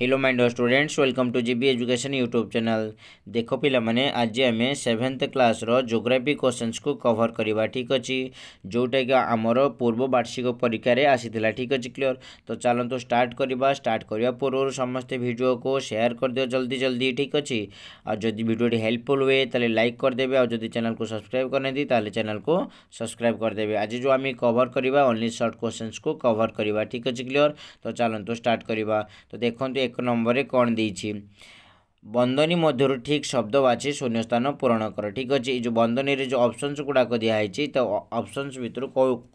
hello mind students welcome to GB education YouTube channel देख पाने आज आम सेभेन्थ क्लास जोग्राफी क्वेश्चनस को कभर करवा ठीक अच्छे जोटा कि आमर पूर्व वार्षिक परीक्षार आसी ठीक अच्छे क्लीयर तो चलत तो स्टार्ट करवा स्टार्ट करने पूर्व समस्ते भिड को सेयार करदे जल्दी जल्दी ठीक अच्छे आदि भिडियोटी हेल्पफुल हुए तो लाइक करदे आदि चैनल को सब्सक्राइब करना चैनल को सब्सक्राइब करदे आज जो आम कभर करवा ओनली सर्ट क्वेश्चन को कभर करवा ठीक अच्छे क्लीयर तो चलत स्टार्ट करवा तो देखते ଏକ ନମ୍ବରରେ କ'ଣ ଦେଇଛି বন্ধনী মধ্যে ঠিক শব্দ বাছি শূন্যস্থান পূরণ কর ঠিক আছে এই যে বন্ধনীর যে অপসন্স গুড়াক দিয়েছে তো অপসন্স ভিতর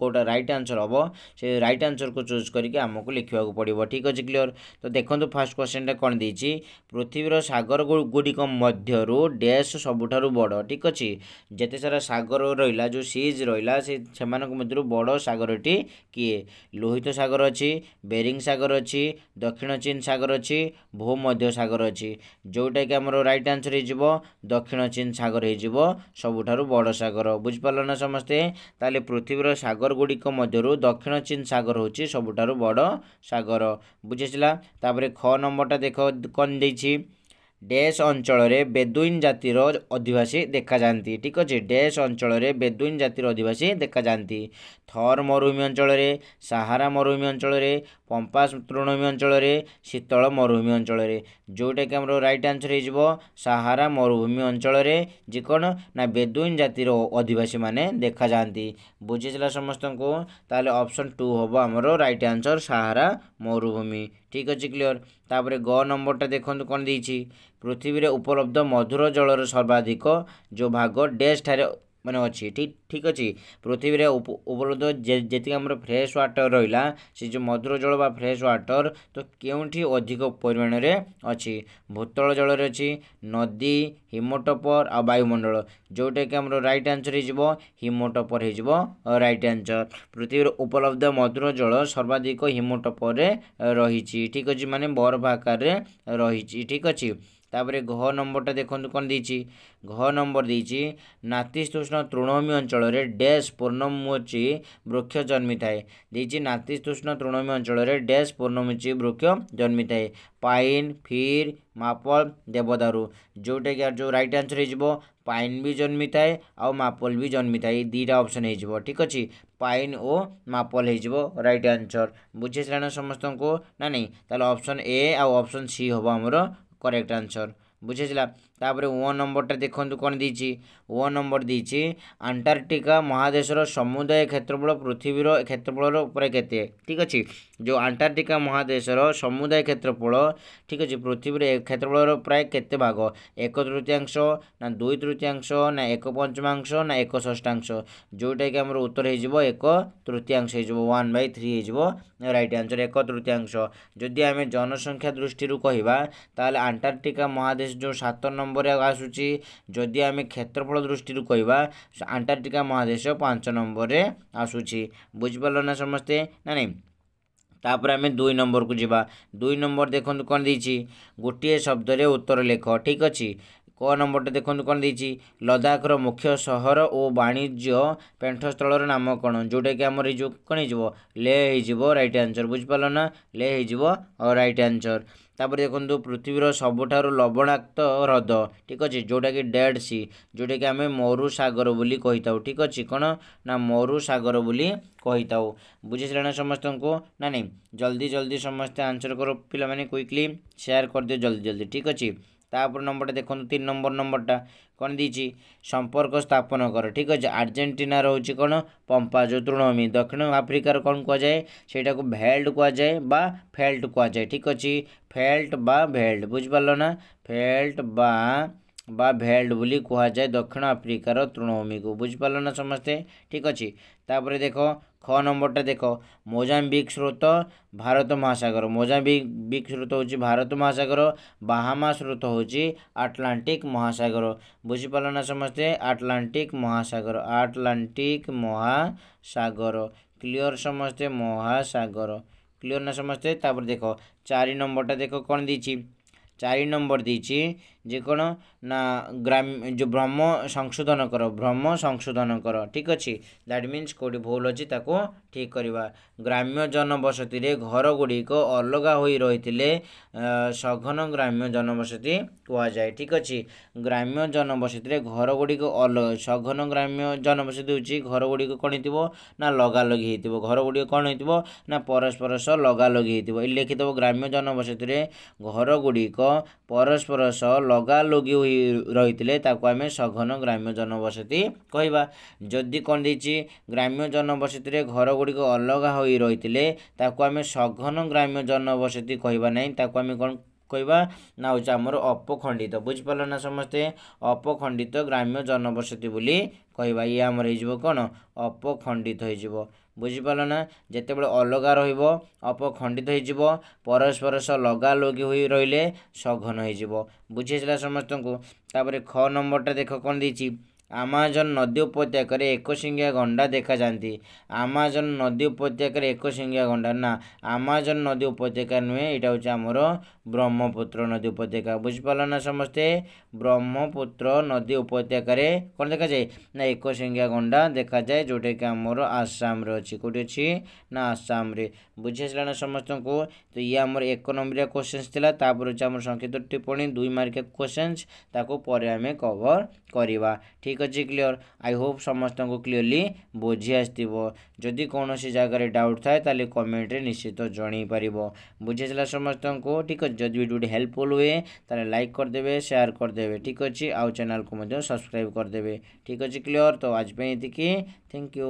কোটা রাইট আনসর হব সে রাইট আনসরক চুজ করি আমি লিখবাক পড়ব ঠিক আছে ক্লিয়র তো দেখুন ফার্স্ট কোশ্চেনটা কম দিয়েছি পৃথিবীর সাগর গুড়িক মধ্যর ড্যাশ সবুঠার বড় ঠিক আছে যেতে সারা সাগর রহিলা যে সিজ রহিলা সে মধ্যে বড় সাগরটি কিয়ে লোহিত সাগর অছি বেরিং সাগর অছি দক্ষিণ চীন সাগর অছি ভূমধ্য সাগর অছি যে ଯେଉଁଟାକି ଆମର ରାଇଟ୍ ଆନ୍ସର୍ ହେଇଯିବ ଦକ୍ଷିଣ ଚୀନ ସାଗର ହେଇଯିବ ସବୁଠାରୁ ବଡ଼ ସାଗର ବୁଝିପାରିଲ ନା ସମସ୍ତେ ତାହେଲେ ପୃଥିବୀର ସାଗରଗୁଡ଼ିକ ମଧ୍ୟରୁ ଦକ୍ଷିଣ ଚୀନ ସାଗର ହେଉଛି ସବୁଠାରୁ ବଡ଼ ସାଗର ବୁଝିସିଲା ତାପରେ ଖ ନମ୍ବରଟା ଦେଖ କ'ଣ ଦେଇଛି ড্যাশ অঞ্চলরে বেদুইন জাতির অধিবাসী দেখাযাতে ঠিক আছে ড্যাশ অঞ্চলরে বেদুইন জাতির অধিবাসী দেখাযাতে থর মরুভূমি অঞ্চলরে সাহারা মরুভূমি অঞ্চলরে পম্পাস তৃণভূমি অঞ্চলরে শীতল মরুভূমি অঞ্চলরে ଯେଉଁଟାକି ଆମର ରାଇଟ୍ ଆନ୍ସର୍ ହେଇଯିବ ସାହାରା ମରୁଭୂମି ଅଞ୍ଚଳରେ ଯେ କ'ଣ ନା ବେଦୁଇନ ଜାତିର ଅଧିବାସୀମାନେ ଦେଖାଯାଆନ୍ତି ବୁଝିଥିଲା ସମସ୍ତଙ୍କୁ ତାହେଲେ ଅପସନ୍ ଟୁ ହେବ ଆମର ରାଇଟ୍ ଆନ୍ସର୍ ସାହାରା ମରୁଭୂମି ଠିକ୍ ଅଛି କ୍ଲିଅର୍ ତାପରେ ଗ ନମ୍ବରଟା ଦେଖନ୍ତୁ କ'ଣ ଦେଇଛି ପୃଥିବୀରେ ଉପଲବ୍ଧ ମଧୁର ଜଳର ସର୍ବାଧିକ ଯେଉଁ ଭାଗ ଡେସ୍ଠାରେ ମାନେ ଅଛି ଠିକ୍ ଠିକ୍ ଅଛି ପୃଥିବୀରେ ଉପଲବ୍ଧ ଯେତିକି ଆମର ଫ୍ରେଶ୍ ୱାଟର୍ ରହିଲା ସେ ଯେଉଁ ମଧୁର ଜଳ ବା ଫ୍ରେଶ୍ ୱାଟର୍ ତ କେଉଁଠି ଅଧିକ ପରିମାଣରେ ଅଛି ଭୂତଳ ଜଳରେ ଅଛି ନଦୀ ହିମଟପର୍ ଆଉ ବାୟୁମଣ୍ଡଳ ଯେଉଁଟାକି ଆମର ରାଇଟ୍ ଆନ୍ସର୍ ହେଇଯିବ ହିମଟପର୍ ହେଇଯିବ ରାଇଟ୍ ଆନ୍ସର୍ ପୃଥିବୀର ଉପଲବ୍ଧ ମଧୁର ଜଳ ସର୍ବାଧିକ ହିମଟପର୍ରେ ରହିଛି ଠିକ୍ ଅଛି ମାନେ ବରଫ ଆକାରରେ ରହିଛି ଠିକ୍ ଅଛି ତାପରେ ଘ ନମ୍ବରଟା ଦେଖନ୍ତୁ କ'ଣ ଦେଇଛି ଘ ନମ୍ବର ଦେଇଛି ନାତିସ୍ତୁଷ୍ଣ ତୃଣଭୂମି ଅଞ୍ଚଳରେ ଡ୍ୟାସ୍ ପୂର୍ଣ୍ଣମୋଚୀ ବୃକ୍ଷ ଜନ୍ମିଥାଏ ଦେଇଛି ନାତିସ୍ତୁଷ୍ଣ ତୃଣଭୂମି ଅଞ୍ଚଳରେ ଡ୍ୟାସ୍ ପୂର୍ଣ୍ଣମୋଚୀ ବୃକ୍ଷ ଜନ୍ମିଥାଏ ପାଇନ୍ ଫିର୍ ମାପଲ ଦେବଦାରୁ ଯେଉଁଟାକି ଆର ଯେଉଁ ରାଇଟ୍ ଆନ୍ସର୍ ହେଇଯିବ ପାଇନ୍ ବି ଜନ୍ମିଥାଏ ଆଉ ମାପଲ ବି ଜନ୍ମିଥାଏ ଏଇ ଦୁଇଟା ଅପସନ୍ ହେଇଯିବ ଠିକ୍ ଅଛି ପାଇନ୍ ଓ ମାପଲ ହେଇଯିବ ରାଇଟ୍ ଆନ୍ସର୍ ବୁଝେଇସାରିଲାଣି ସମସ୍ତଙ୍କୁ ନା ନାହିଁ ତାହେଲେ ଅପସନ୍ ଏ ଆଉ ଅପସନ୍ ସି ହେବ ଆମର করেক্ট আনসর বুঝেছিলাম ତାପରେ ଓ ନମ୍ବରଟା ଦେଖନ୍ତୁ କ'ଣ ଦେଇଛି ଓ ନମ୍ବର ଦେଇଛି ଆଣ୍ଟାର୍କଟିକା ମହାଦେଶର ସମୁଦାୟ କ୍ଷେତ୍ରଫଳ ପୃଥିବୀର କ୍ଷେତ୍ରଫଳର ଉପରେ କେତେ ଠିକ୍ ଅଛି ଯେଉଁ ଆଣ୍ଟାର୍କଟିକା ମହାଦେଶର ସମୁଦାୟ କ୍ଷେତ୍ରଫଳ ଠିକ୍ ଅଛି ପୃଥିବୀର କ୍ଷେତ୍ରଫଳର ପ୍ରାୟ କେତେ ଭାଗ ଏକ ତୃତୀୟାଂଶ ନା ଦୁଇ ତୃତୀୟାଂଶ ନା ଏକ ପଞ୍ଚମାଂଶ ନା ଏକ ଷଷ୍ଠାଂଶ ଯେଉଁଟାକି ଆମର ଉତ୍ତର ହେଇଯିବ ଏକ ତୃତୀୟାଂଶ ହେଇଯିବ ୱାନ୍ ବାଇ ଥ୍ରୀ ହେଇଯିବ ରାଇଟ୍ ଆନ୍ସର୍ ଏକ ତୃତୀୟାଂଶ ଯଦି ଆମେ ଜନସଂଖ୍ୟା ଦୃଷ୍ଟିରୁ କହିବା ତାହେଲେ ଆଣ୍ଟାର୍କଟିକା ମହାଦେଶ ଯେଉଁ ସାତ ନମ୍ବର ନମ୍ବରରେ ଆସୁଛି ଯଦି ଆମେ କ୍ଷେତ୍ରଫଳ ଦୃଷ୍ଟିରୁ କହିବା ଆଣ୍ଟାର୍କଟିକା ମହାଦେଶ ପାଞ୍ଚ ନମ୍ବରରେ ଆସୁଛି ବୁଝିପାରିଲ ନା ସମସ୍ତେ ନା ନାହିଁ ତାପରେ ଆମେ ଦୁଇ ନମ୍ବରକୁ ଯିବା ଦୁଇ ନମ୍ବର ଦେଖନ୍ତୁ କ'ଣ ଦେଇଛି ଗୋଟିଏ ଶବ୍ଦରେ ଉତ୍ତର ଲେଖ ଠିକ୍ ଅଛି କ ନମ୍ବରଟା ଦେଖନ୍ତୁ କ'ଣ ଦେଇଛି ଲଦାଖର ମୁଖ୍ୟ ସହର ଓ ବାଣିଜ୍ୟ ପେଣ୍ଠସ୍ଥଳର ନାମ କ'ଣ ଯେଉଁଟାକି ଆମର ଏଇ ଯେଉଁ କ'ଣ ହେଇଯିବ ଲେ ହେଇଯିବ ରାଇଟ୍ ଆନ୍ସର୍ ବୁଝିପାରିଲ ନା ଲେ ହେଇଯିବ ରାଇଟ୍ ଆନ୍ସର୍ ତାପରେ ଦେଖନ୍ତୁ ପୃଥିବୀର ସବୁଠାରୁ ଲବଣାକ୍ତ ହ୍ରଦ ଠିକ୍ ଅଛି ଯେଉଁଟାକି ଡେଡ୍ ସି ଯେଉଁଟାକି ଆମେ ସାଗର ବୋଲି କହିଥାଉ ଠିକ୍ ଅଛି କ'ଣ ନା ମରୁ ସାଗର ବୋଲି କହିଥାଉ ବୁଝିସାରିଲା ନା ସମସ୍ତଙ୍କୁ ନା ନାହିଁ ଜଲ୍ଦି ଜଲ୍ଦି ସମସ୍ତେ ଆନ୍ସର କର ପିଲାମାନେ କୁଇକ୍ଲି ସେୟାର୍ କରିଦିଅ ଜଲ୍ଦି ଜଲ୍ଦି ଠିକ୍ ଅଛି তাপরে নম্বরটা দেখুন তিন নম্বর নম্বরটা କ'ଣ ଦେଇଛି ସମ୍ପର୍କ ସ୍ଥାପନ କର ଠିକ୍ ଅଛି ଆର୍ଜେଣ୍ଟିନାର ହେଉଛି କ'ଣ ପମ୍ପା ଯେଉଁ ତୃଣଭୂମି ଦକ୍ଷିଣ ଆଫ୍ରିକାର କ'ଣ କୁହାଯାଏ ସେଇଟାକୁ ଭେଲ୍ଟ କୁହାଯାଏ ବା ଫେଲ୍ଟ କୁହାଯାଏ ଠିକ୍ ଅଛି ଫେଲ୍ଟ ବା ଭେଲ୍ଟ ବୁଝିପାରିଲ ନା ଫେଲ୍ଟ ବା বা ভেল্ড বলে কুহযায় দক্ষিণ আফ্রিকার তৃণভূমিকে বুঝিপার না সমস্তে ঠিক অছি তাপরে দেখ খ নম্বরটা দেখ মোজাম্বিক স্রোত ভারত মহাসাগর মোজাম্বিক বিক স্রোত হচ্ছে ভারত মহাসাগর বাহামা স্রোত হচ্ছে আটলান্টিক মহাসাগর বুঝিপার না সমস্তে আটলান্টিক মহাসাগর আটলান্টিক মহাসাগর ক্লিয়র সমস্তে মহাসাগর ক্লিয়র না সমস্তে তাপরে দেখ চারি নম্বরটা দেখ কোণ দিয়েছি ଚାରି ନମ୍ବର ଦେଇଛି ଯେ କ'ଣ ନା ଗ୍ରାମ ଯେଉଁ ଭ୍ରମ ସଂଶୋଧନ କର ଭ୍ରମ ସଂଶୋଧନ କର ଠିକ୍ ଅଛି ଦ୍ୟାଟ୍ ମିନ୍ସ କେଉଁଠି ଭୁଲ ଅଛି ତାକୁ ଠିକ୍ କରିବା ଗ୍ରାମ୍ୟ ଜନବସତିରେ ଘରଗୁଡ଼ିକ ଅଲଗା ହୋଇ ରହିଥିଲେ ସଘନ ଗ୍ରାମ୍ୟ ଜନବସତି କୁହାଯାଏ ଠିକ୍ ଅଛି ଗ୍ରାମ୍ୟ ଜନବସତିରେ ଘରଗୁଡ଼ିକ ଅଲଗା ସଘନ ଗ୍ରାମ୍ୟ ଜନବସତି ହେଉଛି ଘରଗୁଡ଼ିକ କ'ଣ ହେଇଥିବ ନା ଲଗାଲଗି ହେଇଥିବ ଘରଗୁଡ଼ିକ କ'ଣ ହେଇଥିବ ନା ପରସ୍ପର ସହ ଲଗାଲଗି ହେଇଥିବ ଲେଖିଥିବ ଗ୍ରାମ୍ୟ ଜନବସତିରେ ଘରଗୁଡ଼ିକ ପରସ୍ପର ସହ ଲଗାଲଗି ହୋଇ ରହିଥିଲେ ତାକୁ ଆମେ ସଘନ ଗ୍ରାମ୍ୟ ଜନବସତି କହିବା ଯଦି କ'ଣ ଦେଇଛି ଗ୍ରାମ୍ୟ ଜନବସତିରେ ଘରଗୁଡ଼ିକ ଅଲଗା ହୋଇ ରହିଥିଲେ ତାକୁ ଆମେ ସଘନ ଗ୍ରାମ୍ୟ ଜନବସତି କହିବା ନାହିଁ ତାକୁ ଆମେ କ'ଣ कहि आमर अपखण्डित बुझि ना समस्त अपखंडित ग्राम्य जनबसति बोली या आमर होई अपखण्डित बुझिप नतेबु अलगा र अपखण्डितस्परस लगालगि हुघन हैज बुझिसला समस्त ख नम्बरटा देख कन् ଆମାଜନ ନଦୀ ଉପତ୍ୟକାରେ ଏକଶିଙ୍ଗିଆ ଗଣ୍ଡା ଦେଖାଯାଆନ୍ତି ଆମାଜନ ନଦୀ ଉପତ୍ୟକାରେ ଏକଶିଙ୍ଗିଆ ଗଣ୍ଡା ନା ଆମାଜନ ନଦୀ ଉପତ୍ୟକା ନୁହେଁ ଏଇଟା ହେଉଛି ଆମର ବ୍ରହ୍ମପୁତ୍ର ନଦୀ ଉପତ୍ୟକା ବୁଝିପାରିଲ ନା ସମସ୍ତେ ବ୍ରହ୍ମପୁତ୍ର ନଦୀ ଉପତ୍ୟକାରେ କ'ଣ ଦେଖାଯାଏ ନା ଏକଶିଙ୍ଗିଆ ଗଣ୍ଡା ଦେଖାଯାଏ ଯେଉଁଟାକି ଆମର ଆସାମରେ ଅଛି କେଉଁଠି ଅଛି ନା ଆସାମରେ ବୁଝି ଆସିଲା ନା ସମସ୍ତଙ୍କୁ ତ ଇଏ ଆମର ଏକ ନମ୍ବରିଆ କୋଶ୍ଚିନ୍ସ ଥିଲା ତାପରେ ହେଉଛି ଆମର ସଂକ୍ଷିପ୍ତ ଟିପ୍ପଣୀ ଦୁଇ ମାର୍କିଆ କୋଶ୍ଚେନ୍ସ ତାକୁ ପରେ ଆମେ କଭର୍ କରିବା ଠିକ୍ ठीक अच्छे क्लीयर आई होप समस्त क्लीअरली बुझी आसो जदि कौन जगह डाउट थाए तो कमेन्ट्रे निश्चित जन पार बुझेगा समस्त को ठीक अच्छे जब भिडियो हेल्पफुल हुए तो लाइक करदे सेयार करदे ठीक अच्छे आउ चेल को सब्सक्राइब करदे ठीक अच्छे क्लीयर तो आजपाई थैंक यू